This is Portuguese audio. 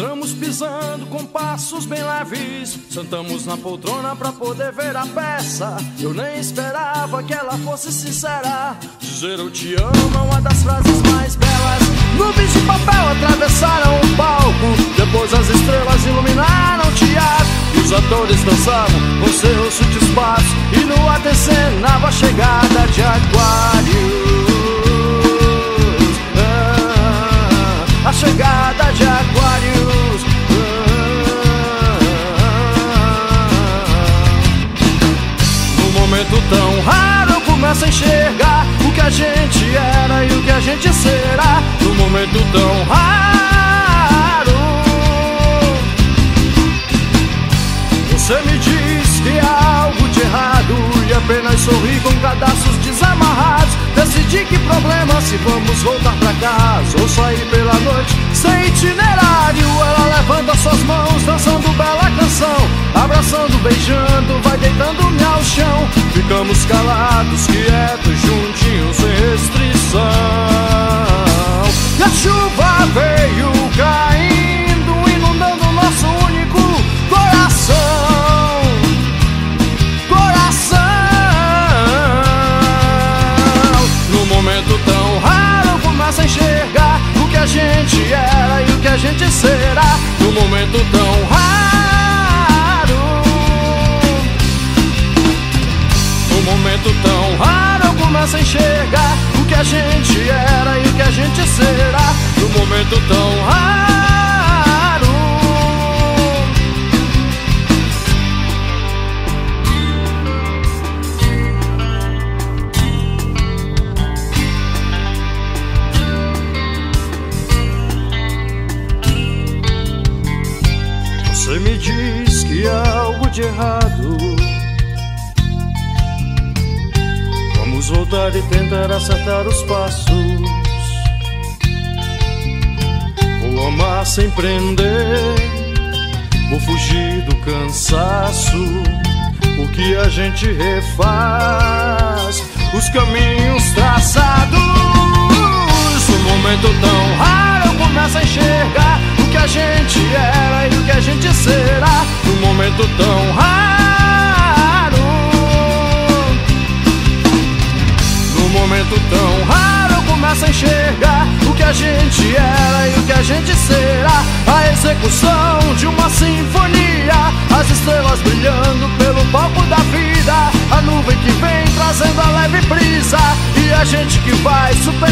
Entramos pisando com passos bem leves. Sentamos na poltrona pra poder ver a peça. Eu nem esperava que ela fosse sincera. Dizer eu te amo é uma das frases mais belas. Nuvens de papel atravessaram o palco. Depois as estrelas iluminaram o teatro. E os atores dançavam com seus sutis passos. E no ar encenava a chegada de Aquário. a chegada de Aquários. Momento tão raro eu começo a enxergar o que a gente era e o que a gente será. Num momento tão raro, você me diz que há algo de errado e apenas sorri com cadastros desamarrados. Decidi que problema se vamos voltar pra casa ou sair pela noite sem itinerário. Ela levanta suas mãos, dançando bela canção, abraçando, beijando, vai deitando-me ao chão. Ficamos calados, quietos, juntinhos, sem restrição. E a chuva veio caindo, inundando nosso único coração. Coração. Num momento tão raro, eu começo a enxergar o que a gente era e o que a gente será. Num momento tão raro. Começo a enxergar o que a gente era e o que a gente será. Num momento tão raro. Você me diz que há algo de errado. Voltar e tentar acertar os passos. Vou amar sem prender. Vou fugir do cansaço. O que a gente refaz? Os caminhos traçados. Um momento tão raro eu começo a enxergar o que a gente era e o que a gente será. Um momento tão raro. Momento tão raro eu começo a enxergar o que a gente era e o que a gente será. A execução de uma sinfonia, as estrelas brilhando pelo palco da vida, a nuvem que vem trazendo a leve brisa e a gente que vai superando